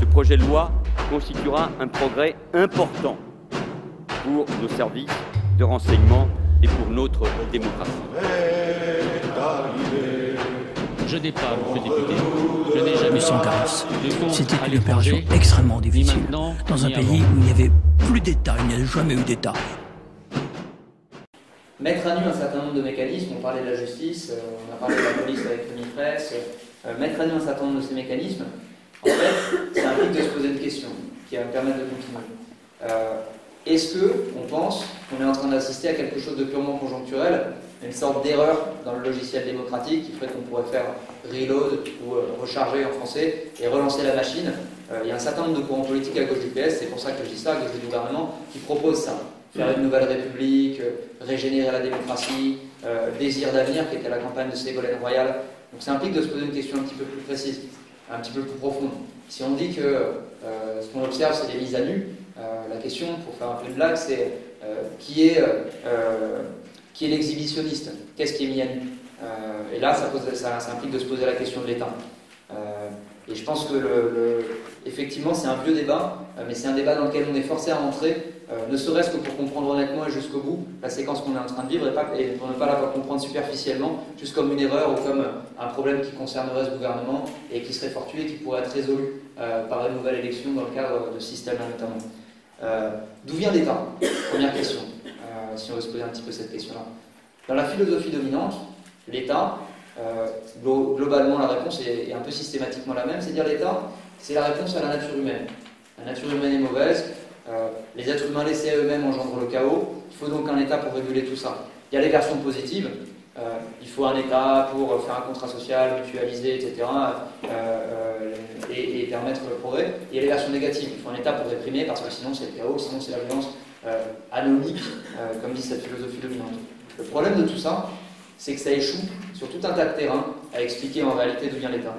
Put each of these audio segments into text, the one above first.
Ce projet de loi constituera un progrès important pour nos services de renseignement et pour notre démocratie. Je n'ai pas, monsieur député, je n'ai jamais Sans carence. C'était une opération extrêmement difficile. Dans un pays avant. où il n'y avait plus d'État, il n'y a jamais eu d'État. mettre à nu un certain nombre de mécanismes, on parlait de la justice, euh, on a parlé de la police avec le presse, euh, mettre à nu un certain nombre de ces mécanismes, en fait, ça implique de se poser une question qui va me permettre de continuer. Euh, Est-ce que on pense qu'on est en train d'assister à quelque chose de purement conjoncturel, une sorte d'erreur dans le logiciel démocratique qui ferait qu'on pourrait faire reload ou euh, recharger en français et relancer la machine? Euh, Il y a un certain nombre de courants politiques à gauche du PS, c'est pour ça que je dis ça, à gauche du gouvernement, qui proposent ça faire une nouvelle république, régénérer la démocratie, désir d'avenir, qui était la campagne de Ségolène Royal. Donc ça implique de se poser une question un petit peu plus précise, un petit peu plus profonde. Si on dit que euh, ce qu'on observe, c'est des mises à nu, euh, la question, pour faire un peu de blague, c'est euh, qui est, qui est l'exhibitionniste? Qu'est-ce qui est mis à nu? Et là, ça implique de se poser la question de l'État. Euh, et je pense que, le, effectivement, c'est un vieux débat, euh, mais c'est un débat dans lequel on est forcé à rentrer, euh, ne serait-ce que pour comprendre honnêtement et jusqu'au bout la séquence qu'on est en train de vivre et, pas, pour ne pas la comprendre superficiellement, juste comme une erreur ou comme un problème qui concernerait ce gouvernement et qui serait fortuit et qui pourrait être résolu par une nouvelle élection dans le cadre de. Euh, D'où vient l'État? Première question, si on veut se poser un petit peu cette question-là. Dans la philosophie dominante, l'État, globalement, la réponse est, un peu systématiquement la même, c'est-à-dire l'État, c'est la réponse à la nature humaine. La nature humaine est mauvaise, euh, les êtres humains laissés à eux-mêmes engendrent le chaos, il faut donc un État pour réguler tout ça. Il y a les versions positives, euh, il faut un État pour faire un contrat social, mutualiser, etc., euh, euh, et, et permettre le progrès. Il y a les versions négatives, il faut un État pour réprimer, parce que sinon c'est le chaos, sinon c'est la violence euh, anomique, euh, comme dit cette philosophie dominante. Le problème de tout ça, c'est que ça échoue sur tout un tas de terrains à expliquer en réalité d'où vient l'État.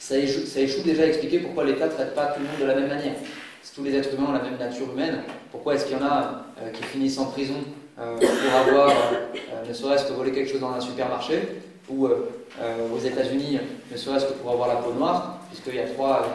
Ça échoue, déjà à expliquer pourquoi l'État ne traite pas tout le monde de la même manière. Si tous les êtres humains ont la même nature humaine, pourquoi est-ce qu'il y en a euh, qui finissent en prison euh, pour avoir, euh, ne serait-ce que volé quelque chose dans un supermarché, ou aux États-Unis, ne serait-ce que pour avoir la peau noire, puisqu'il y a trois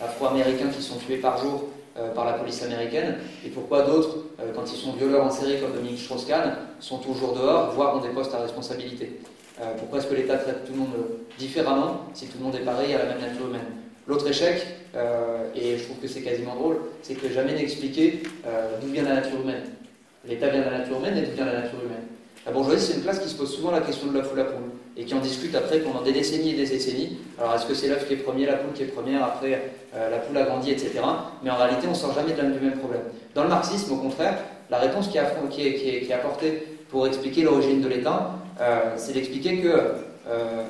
Afro-Américains qui sont tués par jour par la police américaine, et pourquoi d'autres, quand ils sont violeurs en série comme Dominique Strauss-Kahn, sont toujours dehors, voire ont des postes à responsabilité. Euh, pourquoi est-ce que l'État traite tout le monde différemment si tout le monde est pareil à la même nature humaine? L'autre échec, euh, et je trouve que c'est quasiment drôle, c'est que jamais n'expliquer euh, d'où vient la nature humaine. L'État vient de la nature humaine et d'où vient la nature humaine? La bourgeoisie, c'est une classe qui se pose souvent la question de l'œuf ou la poule, et qui en discute après pendant des décennies et des décennies. Alors, est-ce que c'est l'œuf qui est premier, la poule qui est première, après la poule a grandi, etc. Mais en réalité, on ne sort jamais du même problème. Dans le marxisme, au contraire, la réponse qui est, apportée pour expliquer l'origine de l'État, c'est d'expliquer que euh,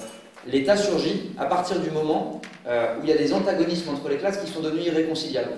l'État surgit à partir du moment euh, où il y a des antagonismes entre les classes qui sont devenus irréconciliables.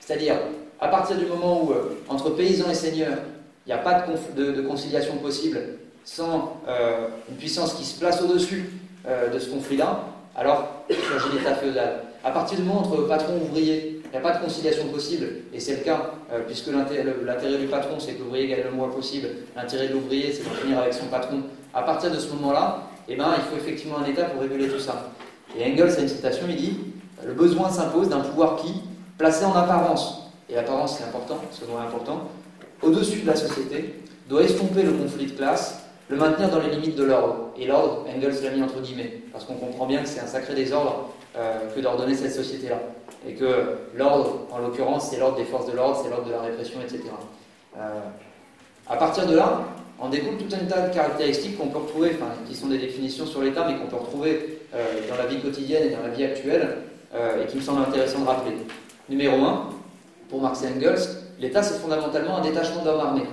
C'est-à-dire, à partir du moment où, euh, entre paysans et seigneurs, il n'y a pas de, conciliation possible sans euh, une puissance qui se place au-dessus euh, de ce conflit-là, alors surgit l'État féodal. À partir du moment entre patron et ouvrier, il n'y a pas de conciliation possible, et c'est le cas, euh, puisque l'intérêt du patron, c'est que l'ouvrier gagne le moins possible, l'intérêt de l'ouvrier, c'est de finir avec son patron. À partir de ce moment-là, eh ben, il faut effectivement un État pour réguler tout ça. Et Engels a une citation, il dit Le besoin s'impose d'un pouvoir qui, placé en apparence, et l'apparence c'est important, ce mot est important, au-dessus de la société, doit estomper le conflit de classe, le maintenir dans les limites de l'ordre. Et l'ordre, Engels l'a mis entre guillemets, parce qu'on comprend bien que c'est un sacré désordre euh, que d'ordonner cette société-là. Et que l'ordre, en l'occurrence, c'est l'ordre des forces de l'ordre, c'est l'ordre de la répression, etc. Euh, à partir de là, en découle tout un tas de caractéristiques qu'on peut retrouver, enfin, qui sont des définitions sur l'État, mais qu'on peut retrouver euh, dans la vie quotidienne et dans la vie actuelle, euh, et qui me semble intéressant de rappeler. Numéro 1, pour Marx et Engels, l'État c'est fondamentalement un détachement d'hommes armés.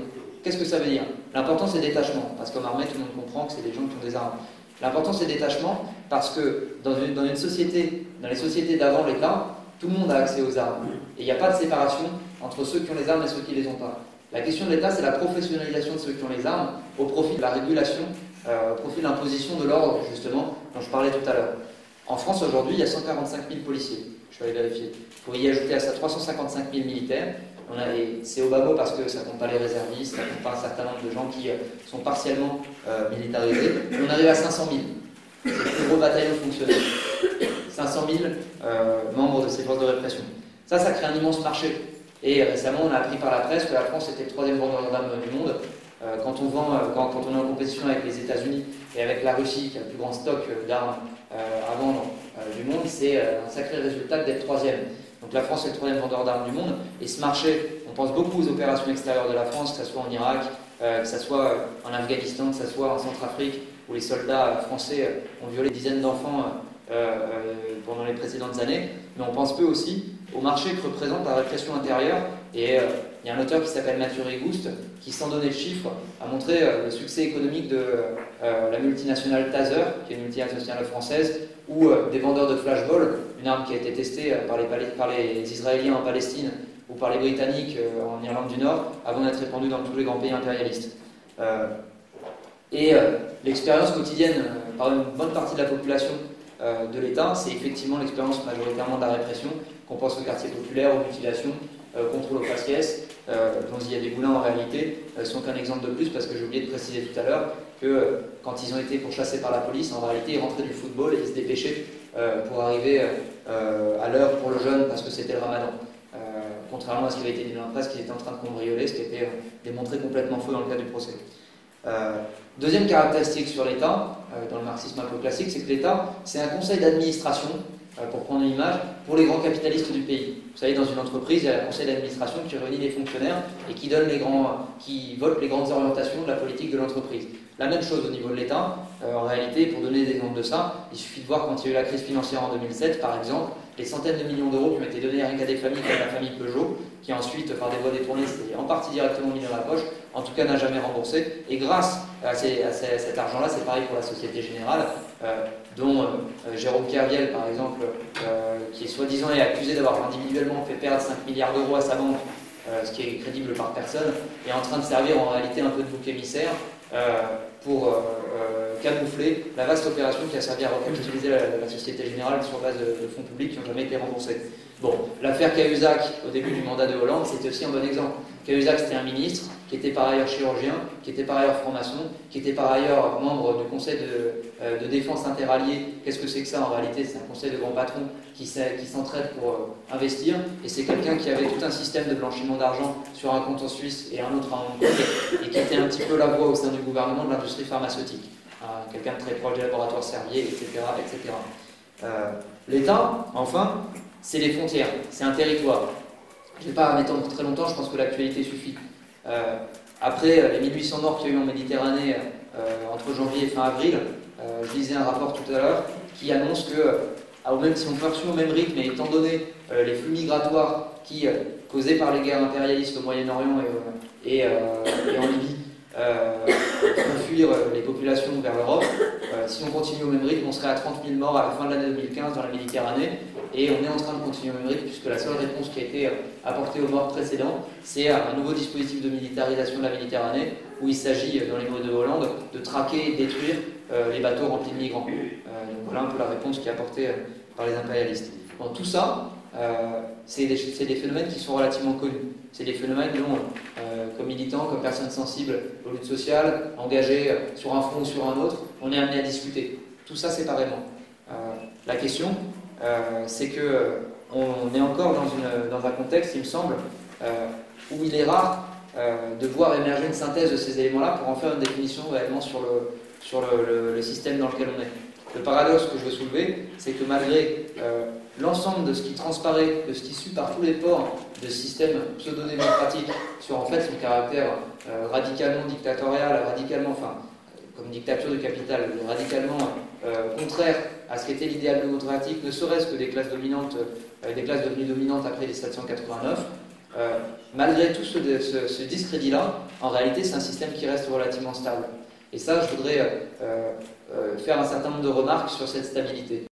Qu'est-ce que ça veut dire? L'important c'est détachement, parce qu'homme armé, tout le monde comprend que c'est des gens qui ont des armes. L'important c'est détachement, parce que dans une, dans une société, dans les sociétés d'avant l'État, tout le monde a accès aux armes. Et il n'y a pas de séparation entre ceux qui ont les armes et ceux qui ne les ont pas. La question de l'État, c'est la professionnalisation de ceux qui ont les armes au profit de la régulation, euh, au profit de l'imposition de l'ordre, justement, dont je parlais tout à l'heure. En France, aujourd'hui, il y a 145 000 policiers. Je suis allé vérifier. Faut y ajouter à ça 355 000 militaires. C'est au bas mot parce que ça ne compte pas les réservistes, ça ne compte pas un certain nombre de gens qui euh, sont partiellement euh, militarisés. On arrive à 500 000. C'est le plus gros bataillon fonctionnel. 500 000 membres de ces forces de répression. Ça, ça crée un immense marché. Et récemment, on a appris par la presse que la France était le troisième vendeur d'armes du monde. quand, on vend, quand, quand, on est en compétition avec les États-Unis et avec la Russie, qui a le plus grand stock d'armes à vendre du monde, c'est un sacré résultat d'être troisième. Donc la France est le troisième vendeur d'armes du monde. Et ce marché, on pense beaucoup aux opérations extérieures de la France, que ce soit en Irak, que ce soit en Afghanistan, que ce soit en Centrafrique, où les soldats français ont violé des dizaines d'enfants pendant les précédentes années. Mais on pense peu aussi au marché que représente la répression intérieure. Et il y a un auteur qui s'appelle Mathieu Rigouste, qui, sans donner de chiffres, a montré le succès économique de la multinationale Taser, qui est une multinationale française, ou des vendeurs de flashball, une arme qui a été testée par les Israéliens en Palestine ou par les Britanniques en Irlande du Nord, avant d'être répandue dans tous les grands pays impérialistes. et l'expérience quotidienne par une bonne partie de la population de l'État, c'est effectivement l'expérience majoritairement de la répression, qu'on pense au quartier populaire, aux mutilations, euh, contrôle aux faciès, euh, dont il y a des boulins en réalité, euh, sont qu'un exemple de plus parce que j'ai oublié de préciser tout à l'heure que quand ils ont été pourchassés par la police, en réalité ils rentraient du football et ils se dépêchaient pour arriver à l'heure pour le jeûne parce que c'était le ramadan. contrairement à ce qui avait été dit dans la presse, qu'ils étaient en train de cambrioler, ce qui était démontré complètement faux dans le cas du procès. Deuxième caractéristique sur l'État, dans le marxisme un peu classique, c'est que l'État, c'est un conseil d'administration euh, pour prendre une image, pour les grands capitalistes du pays. Vous savez, dans une entreprise, il y a un conseil d'administration qui réunit les fonctionnaires et qui, donne les grands, qui vote les grandes orientations de la politique de l'entreprise. La même chose au niveau de l'État. Euh, en réalité, pour donner des exemples de ça, il suffit de voir quand il y a eu la crise financière en 2007, par exemple, les centaines de millions d'euros qui ont été donnés à rien des familles comme la famille Peugeot, qui ensuite, par des voies détournées, s'est en partie directement mis dans la poche, en tout cas n'a jamais remboursé. Et grâce à, cet argent-là, c'est pareil pour la Société Générale, euh, dont euh, Jérôme Kerviel, par exemple, qui est soi-disant est accusé d'avoir individuellement fait perdre 5 milliards d'euros à sa banque, ce qui est crédible par personne, est en train de servir en réalité un peu de bouc émissaire pour camoufler la vaste opération qui a servi à recapitaliser la, Société Générale sur base de, fonds publics qui n'ont jamais été remboursés. Bon, l'affaire Cahuzac, au début du mandat de Hollande, c'était aussi un bon exemple. Cahuzac, c'était un ministre qui était par ailleurs chirurgien, qui était par ailleurs franc-maçon, qui était par ailleurs membre du conseil de, euh, défense interallié. Qu'est-ce que c'est que ça en réalité? C'est un conseil de grands patrons qui, s'entraide pour euh, investir. Et c'est quelqu'un qui avait tout un système de blanchiment d'argent sur un compte en Suisse et un autre à Hong et qui était un petit peu la voix au sein du gouvernement de l'industrie pharmaceutique. quelqu'un de très proche des laboratoires Servier, etc. etc. Euh, L'État, enfin, c'est les frontières, c'est un territoire. Je ne vais pas m'étendre très longtemps, je pense que l'actualité suffit. Euh, après euh, les 1800 morts qu'il y a eu en Méditerranée euh, entre janvier et fin avril, je lisais un rapport tout à l'heure qui annonce que, même si on poursuit au même rythme, et étant donné les flux migratoires qui, causés par les guerres impérialistes au Moyen-Orient et, en Libye, font fuir les populations vers l'Europe, si on continue au même rythme, on serait à 30 000 morts à la fin de l'année 2015 dans la Méditerranée, et on est en train de continuer au même rythme, puisque la seule réponse qui a été euh, apportée aux morts précédents, c'est un nouveau dispositif de militarisation de la Méditerranée, où il s'agit, euh, dans les mots de Hollande, de traquer et détruire euh, les bateaux remplis de migrants. donc voilà un peu la réponse qui est apportée par les impérialistes. Bon, tout ça, c'est des, phénomènes qui sont relativement connus. C'est des phénomènes dont, comme militants, comme personnes sensibles aux luttes sociales, engagées sur un front ou sur un autre, on est amené à discuter. Tout ça séparément. la question, euh, c'est que euh, on est encore dans, un contexte, il me semble, euh, où il est rare de voir émerger une synthèse de ces éléments-là pour en faire une définition réellement sur le, système dans lequel on est. Le paradoxe que je veux soulever, c'est que malgré l'ensemble de ce qui transparaît, de ce qui suit par tous les ports de ce système pseudo-démocratique sur en fait son caractère radicalement dictatorial, radicalement, enfin, comme dictature du capital, radicalement euh, contraire à ce qu'était l'idéal démocratique, ne serait-ce que des classes dominantes, euh, des classes devenues dominantes après les 789, euh, malgré tout ce, ce discrédit-là, en réalité, c'est un système qui reste relativement stable. Et ça, je voudrais faire un certain nombre de remarques sur cette stabilité.